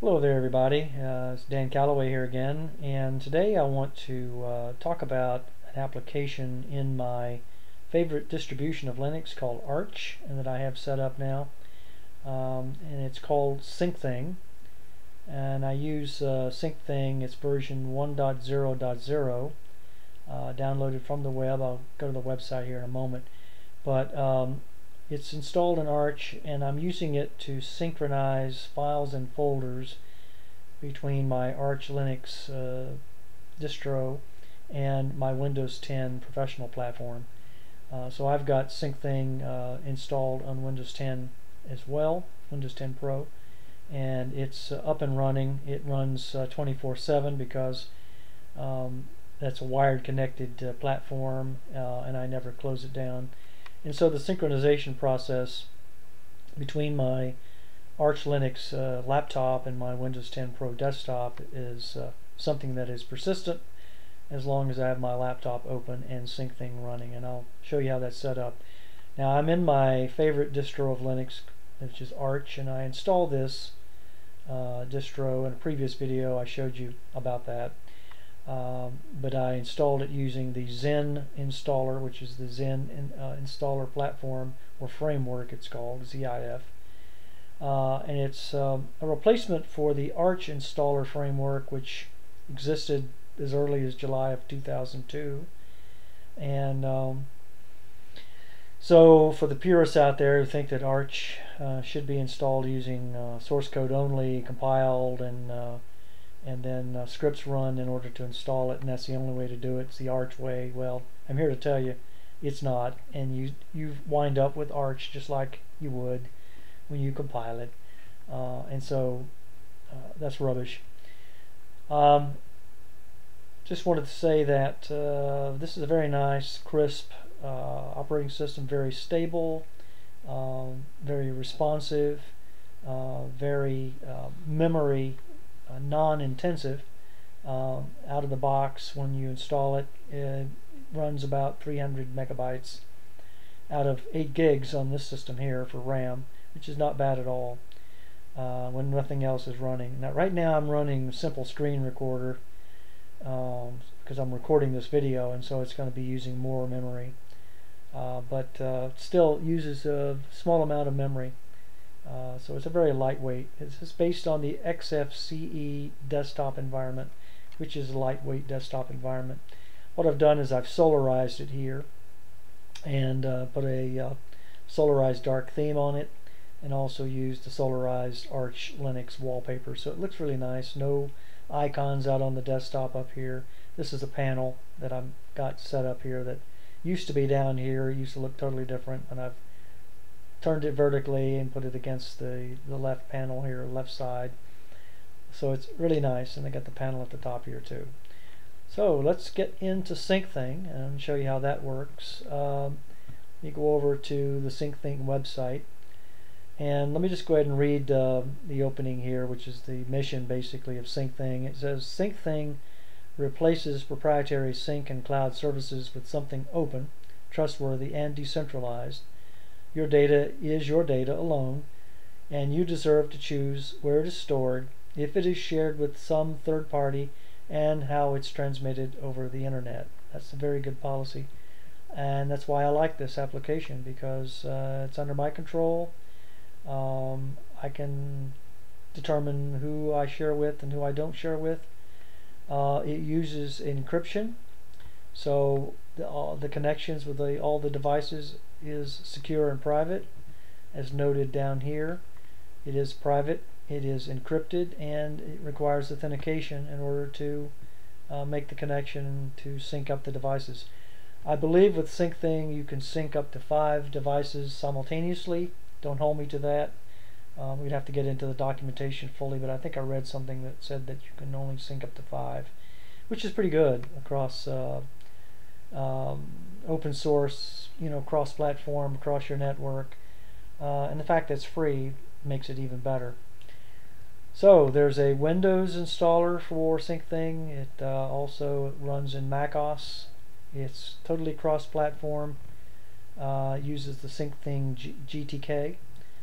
Hello there everybody, uh, it's Dan Calloway here again and today I want to uh, talk about an application in my favorite distribution of Linux called Arch and that I have set up now. Um, and it's called SyncThing and I use uh, SyncThing, it's version 1.0.0 uh, downloaded from the web, I'll go to the website here in a moment. But um, it's installed in Arch and I'm using it to synchronize files and folders between my Arch Linux uh, distro and my Windows 10 professional platform. Uh, so I've got SyncThing uh, installed on Windows 10 as well, Windows 10 Pro, and it's uh, up and running. It runs 24/7 uh, because um, that's a wired connected uh, platform, and I never close it down. And so the synchronization process between my Arch Linux uh, laptop and my Windows 10 Pro desktop is uh, something that is persistent as long as I have my laptop open and SyncThing running and I'll show you how that's set up. Now I'm in my favorite distro of Linux which is Arch and I installed this uh, distro in a previous video I showed you about that um, but I installed it using the Zen installer, which is the Zen in, uh, installer platform or framework it's called, ZIF. Uh, and it's um, a replacement for the Arch installer framework, which existed as early as July of 2002. And um, so for the purists out there who think that Arch uh, should be installed using uh, source code only, compiled, and uh, and then uh, scripts run in order to install it and that's the only way to do it. It's the arch way well i'm here to tell you it's not. And you you wind up with arch just like you would when you compile it. Uh, and so uh, that's rubbish. Um, just wanted to say that uh, this is a very nice crisp uh, operating system very stable um, very responsive uh, very memory uh, non-intensive um, out of the box when you install it. It runs about 300 megabytes out of 8 gigs on this system here for RAM which is not bad at all uh, when nothing else is running. Now right now I'm running simple screen recorder because um, I'm recording this video and so it's going to be using more memory. Uh, but uh, still uses a small amount of memory uh, so it's a very lightweight. It's based on the XFCE desktop environment, which is a lightweight desktop environment. What I've done is I've solarized it here and uh, put a uh, solarized dark theme on it and also used the solarized Arch Linux wallpaper. So it looks really nice. No icons out on the desktop up here. This is a panel that I've got set up here that used to be down here. It used to look totally different and I've turned it vertically and put it against the, the left panel here, left side. So it's really nice, and I got the panel at the top here too. So let's get into SyncThing and show you how that works. Um, you go over to the SyncThing website, and let me just go ahead and read uh, the opening here, which is the mission basically of SyncThing. It says SyncThing replaces proprietary sync and cloud services with something open, trustworthy, and decentralized your data is your data alone, and you deserve to choose where it is stored, if it is shared with some third party, and how it's transmitted over the internet. That's a very good policy. And that's why I like this application because uh, it's under my control. Um, I can determine who I share with and who I don't share with. Uh, it uses encryption, so the, all the connections with the, all the devices is secure and private as noted down here. It is private it is encrypted and it requires authentication in order to uh, make the connection to sync up the devices. I believe with SyncThing you can sync up to five devices simultaneously. Don't hold me to that. Um, we'd have to get into the documentation fully but I think I read something that said that you can only sync up to five which is pretty good across uh, um, open source, you know, cross-platform, across your network. Uh, and the fact that it's free makes it even better. So there's a Windows installer for SyncThing. It uh, also runs in macOS. It's totally cross-platform. Uh, uses the SyncThing G GTK.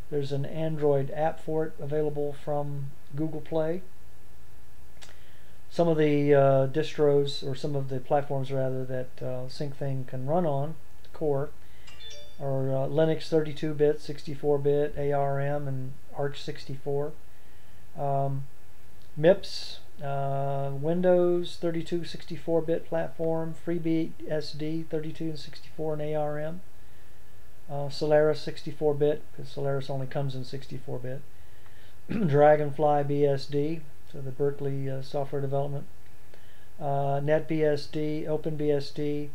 There's an Android app for it available from Google Play. Some of the uh, distros, or some of the platforms rather, that uh, SyncThing can run on, core, are uh, Linux 32-bit, 64-bit, ARM, and Arch 64. Um, MIPS, uh, Windows 32 64-bit platform, FreeBSD 32 and 64 and ARM, uh, Solaris 64-bit because Solaris only comes in 64-bit, Dragonfly BSD, the Berkeley uh, software development, uh, NetBSD, OpenBSD,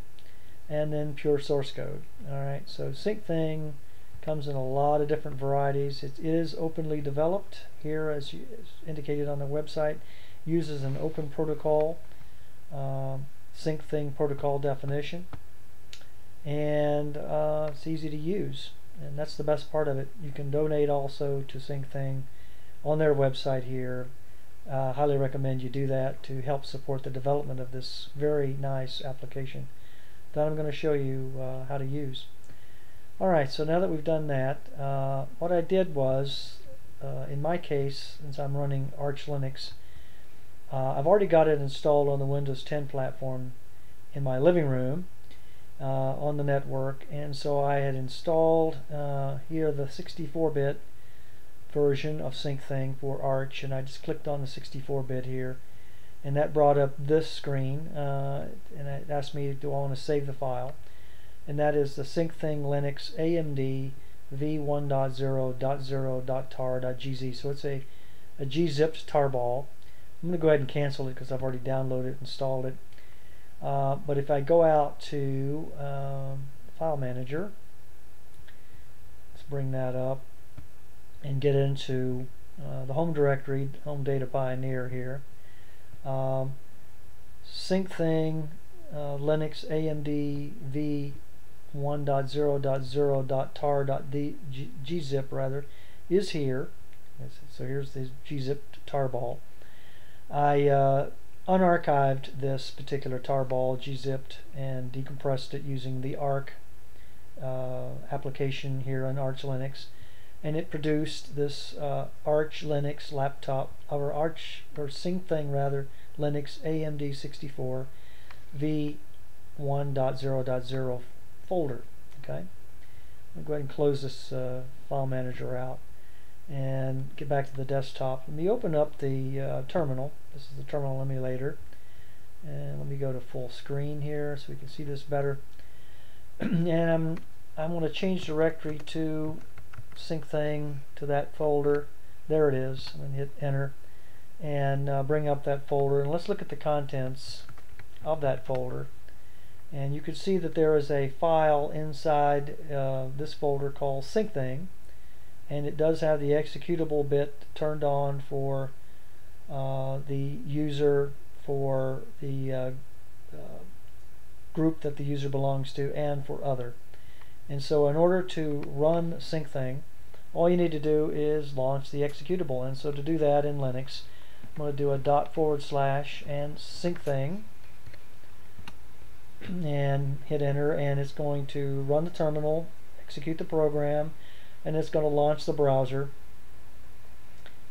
and then pure source code. All right, so SyncThing comes in a lot of different varieties. It is openly developed here, as, you, as indicated on the website. Uses an open protocol uh, SyncThing protocol definition. And uh, it's easy to use and that's the best part of it. You can donate also to SyncThing on their website here uh, highly recommend you do that to help support the development of this very nice application that I'm going to show you uh, how to use. Alright so now that we've done that uh, what I did was uh, in my case since I'm running Arch Linux uh, I've already got it installed on the Windows 10 platform in my living room uh, on the network and so I had installed here the 64-bit version of SyncThing for Arch and I just clicked on the 64-bit here and that brought up this screen uh, and it asked me do I want to save the file? And that is the SyncThing Linux AMD v1.0.0.tar.gz so it's a, a gzipped tarball I'm going to go ahead and cancel it because I've already downloaded it, installed it. Uh, but if I go out to um, File Manager, let's bring that up and get into uh, the home directory, Home Data Pioneer here. Um, SyncThing uh, Linux AMD v 1.0.0.tar.gzip rather is here. So here's the gzip tarball. I uh, unarchived this particular tarball, gzipped, and decompressed it using the Ark uh, application here on Arch Linux, and it produced this uh, Arch Linux laptop, or Arch, or Syncthing rather, Linux AMD 64 v1.0.0 folder. Okay, I'll go ahead and close this uh, file manager out and get back to the desktop. Let me open up the uh, terminal. This is the terminal emulator. And let me go to full screen here so we can see this better. and I'm, I'm going to change directory to SyncThing to that folder. There it is. I'm going to hit enter and uh, bring up that folder. And let's look at the contents of that folder. And you can see that there is a file inside uh, this folder called SyncThing and it does have the executable bit turned on for uh, the user for the uh, uh, group that the user belongs to and for other and so in order to run SyncThing all you need to do is launch the executable. And so to do that in Linux I'm going to do a dot forward slash and SyncThing. And hit enter and it's going to run the terminal execute the program and it's going to launch the browser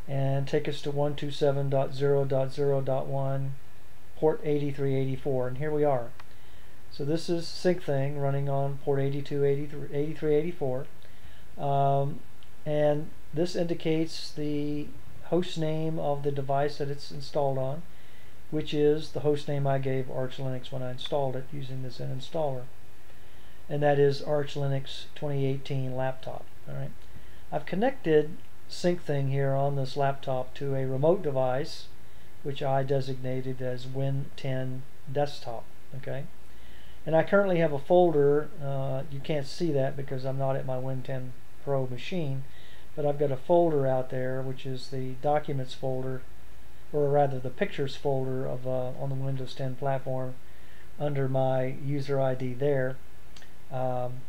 and take us to 127.0.0.1 port 8384 and here we are so this is SyncThing running on port 828384 um, and this indicates the host name of the device that it's installed on which is the host name I gave Arch Linux when I installed it using this installer. And that is Arch Linux 2018 laptop all right, I've connected SyncThing here on this laptop to a remote device, which I designated as Win10 desktop. Okay, and I currently have a folder. Uh, you can't see that because I'm not at my Win10 Pro machine, but I've got a folder out there, which is the Documents folder, or rather the Pictures folder of uh, on the Windows 10 platform under my user ID there. Um,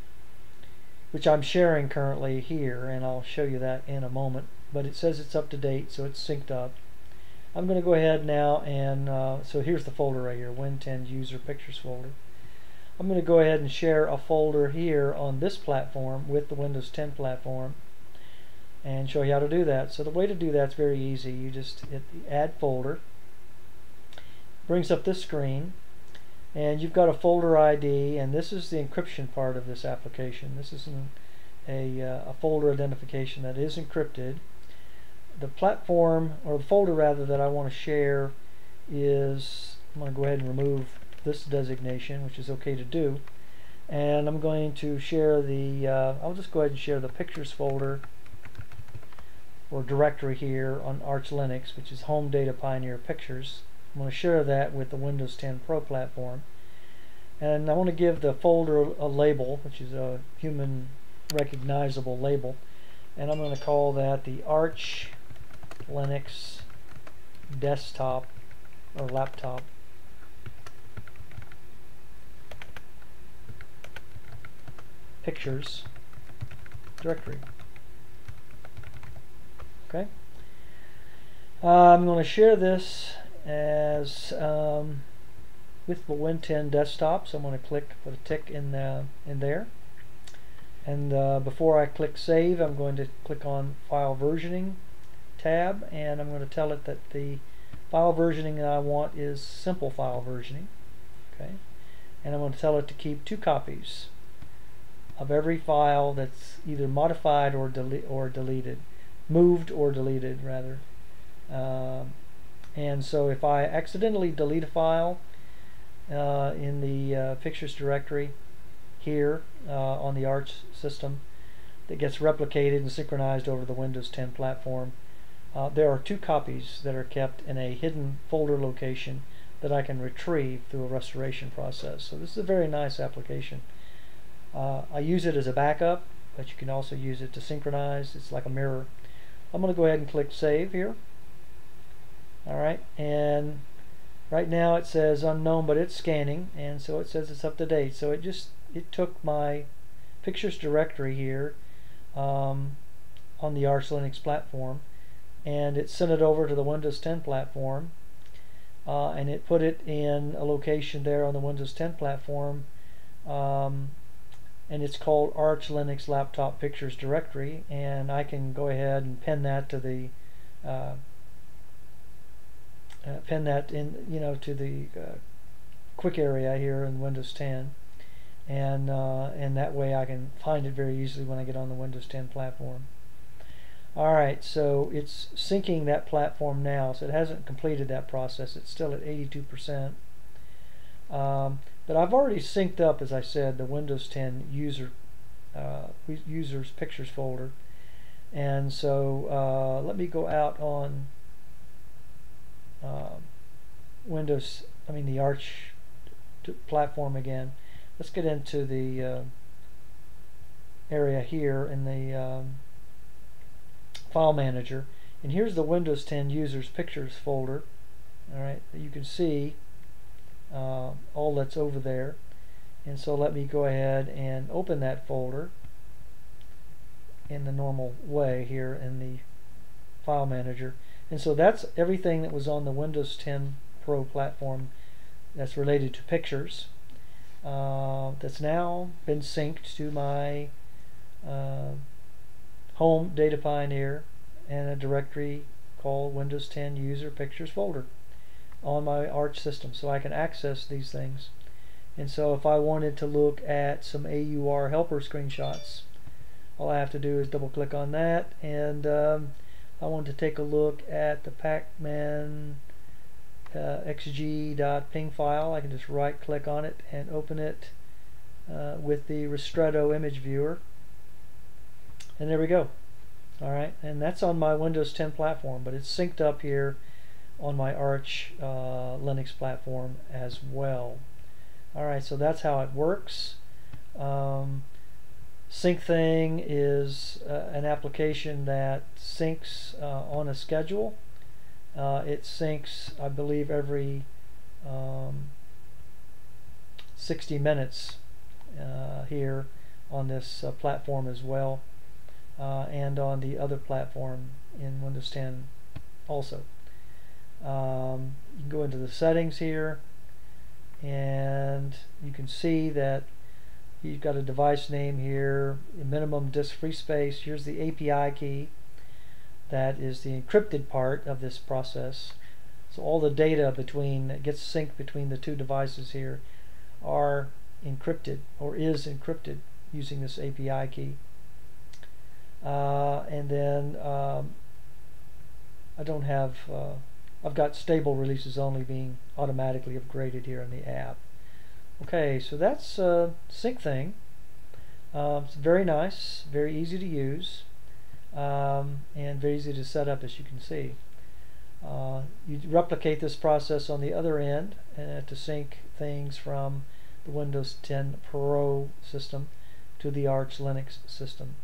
which I'm sharing currently here and I'll show you that in a moment but it says it's up to date so it's synced up I'm going to go ahead now and uh, so here's the folder right here Win10 user pictures folder I'm going to go ahead and share a folder here on this platform with the Windows 10 platform and show you how to do that. So the way to do that is very easy. You just hit the add folder, brings up this screen, and you've got a folder ID, and this is the encryption part of this application. This is an, a, uh, a folder identification that is encrypted. The platform, or the folder rather, that I want to share is, I'm going to go ahead and remove this designation, which is okay to do. And I'm going to share the, uh, I'll just go ahead and share the pictures folder or directory here on Arch Linux, which is Home Data Pioneer Pictures. I'm going to share that with the Windows 10 Pro platform. And I want to give the folder a label, which is a human recognizable label. And I'm going to call that the Arch Linux desktop or laptop pictures directory. Okay. I'm going to share this as um, with the Win 10 desktop. So I'm going to click, put a tick in the, in there. And uh, before I click save, I'm going to click on file versioning tab, and I'm going to tell it that the file versioning that I want is simple file versioning. Okay. And I'm going to tell it to keep two copies of every file that's either modified or, dele or deleted, moved or deleted rather. Um, and so if I accidentally delete a file uh, in the uh, pictures directory here uh, on the Arch system that gets replicated and synchronized over the Windows 10 platform, uh, there are two copies that are kept in a hidden folder location that I can retrieve through a restoration process. So this is a very nice application. Uh, I use it as a backup, but you can also use it to synchronize. It's like a mirror. I'm going to go ahead and click Save here. Alright, and right now it says unknown, but it's scanning, and so it says it's up to date. So it just, it took my pictures directory here um, on the Arch Linux platform, and it sent it over to the Windows 10 platform, uh, and it put it in a location there on the Windows 10 platform um, and it's called Arch Linux Laptop Pictures Directory and I can go ahead and pin that to the uh, uh, pin that in you know to the uh, quick area here in Windows 10 and uh, and that way I can find it very easily when I get on the Windows 10 platform. Alright so it's syncing that platform now so it hasn't completed that process. It's still at 82% um, but I've already synced up, as I said, the Windows 10 user uh, users pictures folder. And so uh, let me go out on uh, Windows, I mean the Arch platform again. Let's get into the uh, area here in the um, file manager. And here's the Windows 10 users pictures folder. All right, you can see uh, all that's over there. And so let me go ahead and open that folder in the normal way here in the file manager. And so that's everything that was on the Windows 10 Pro platform that's related to pictures uh, that's now been synced to my uh, home data pioneer and a directory called Windows 10 user pictures folder on my Arch system so I can access these things. And so if I wanted to look at some AUR helper screenshots, all I have to do is double click on that and um, I want to take a look at the pacman uh, xg.ping file. I can just right click on it and open it uh, with the Ristretto image viewer. And there we go. Alright, and that's on my Windows 10 platform, but it's synced up here on my Arch uh, Linux platform as well. Alright, so that's how it works. Um, SyncThing is uh, an application that syncs uh, on a schedule. Uh, it syncs, I believe, every um, 60 minutes uh, here on this uh, platform as well, and on the other platform in Windows 10 also. Um, you can go into the settings here and you can see that you've got a device name here, minimum disk free space. Here's the API key. that is the encrypted part of this process. So all the data between that gets synced between the two devices here are encrypted or is encrypted using this API key. Uh, and then um, I don't have, uh, I've got stable releases only being automatically upgraded here in the app. Okay, so that's uh, Syncthing. Uh, it's very nice, very easy to use, um, and very easy to set up as you can see. Uh, you replicate this process on the other end uh, to sync things from the Windows 10 Pro system to the Arch Linux system.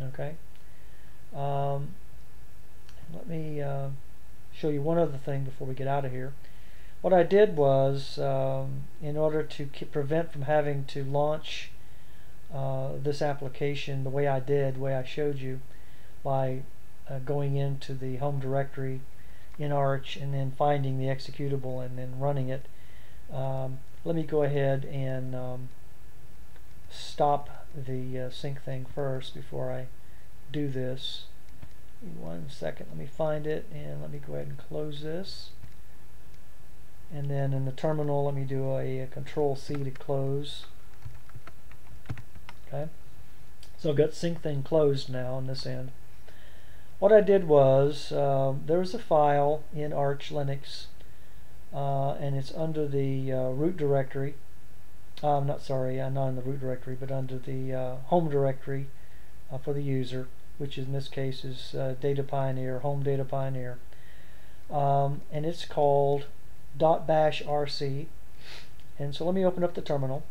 Okay. Um, show you one other thing before we get out of here. What I did was, um, in order to prevent from having to launch uh, this application the way I did, the way I showed you, by uh, going into the home directory in Arch and then finding the executable and then running it, um, let me go ahead and um, stop the uh, Syncthing first before I do this. One second, let me find it and let me go ahead and close this. And then in the terminal, let me do a, a control C to close. Okay. So I've got Syncthing closed now on this end. What I did was, uh, there was a file in Arch Linux, uh, and it's under the uh, root directory. Uh, I'm not sorry, I'm not in the root directory, but under the uh, home directory uh, for the user, which in this case is Data Pioneer, Home Data Pioneer. Um, and it's called .bash rc. And so let me open up the terminal.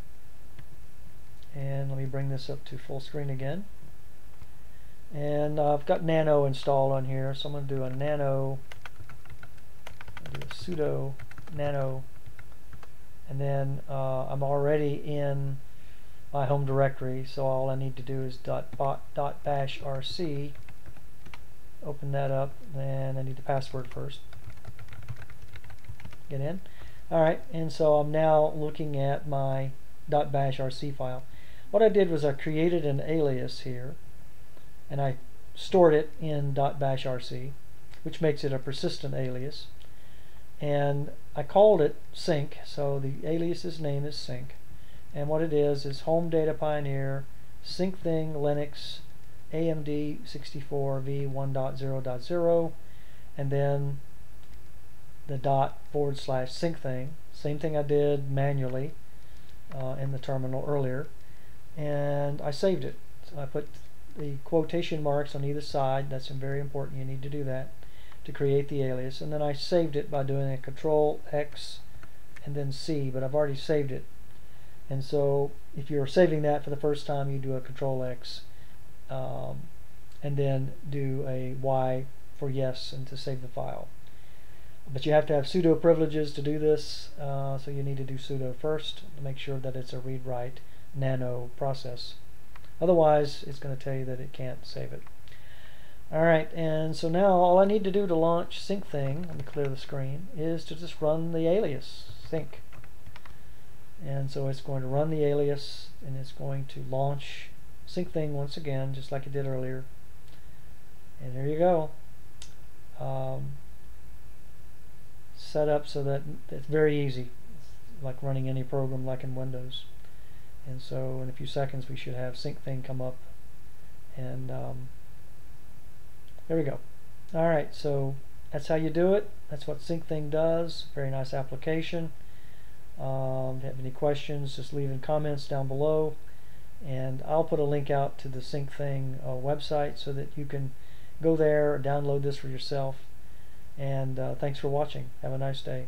And let me bring this up to full screen again. And uh, I've got nano installed on here, so I'm going to do a nano, do a sudo nano, and then uh, I'm already in my home directory, so all I need to do is dot, dot bash rc, open that up, and I need the password first. Get in. Alright, and so I'm now looking at my .bash rc file. What I did was I created an alias here, and I stored it in .bash rc, which makes it a persistent alias. And I called it sync, so the alias's name is sync. And what it is is home data pioneer Syncthing Linux AMD 64V 1.0.0 and then the dot forward slash Syncthing. Same thing I did manually uh, in the terminal earlier. And I saved it. So I put the quotation marks on either side. That's very important. You need to do that to create the alias. And then I saved it by doing a control X and then C, but I've already saved it. And so if you're saving that for the first time, you do a control X um, and then do a Y for yes and to save the file. But you have to have sudo privileges to do this, uh, so you need to do sudo first to make sure that it's a read-write nano process. Otherwise, it's going to tell you that it can't save it. Alright, and so now all I need to do to launch Syncthing, let me clear the screen, is to just run the alias, sync. And so it's going to run the alias, and it's going to launch Syncthing once again, just like it did earlier. And there you go. Um, set up so that it's very easy, it's like running any program like in Windows. And so in a few seconds we should have Syncthing come up and um, there we go. Alright, so that's how you do it. That's what Syncthing does. Very nice application. Um, if you have any questions, just leave in comments down below. And I'll put a link out to the Syncthing uh, website so that you can go there, or download this for yourself. And uh, thanks for watching. Have a nice day.